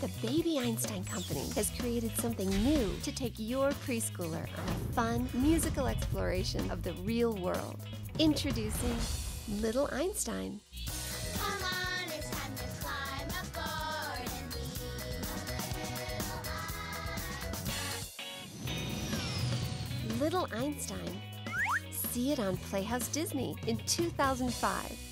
The Baby Einstein Company has created something new to take your preschooler on a fun, musical exploration of the real world. Introducing Little Einstein. Little Einstein. See it on Playhouse Disney in 2005.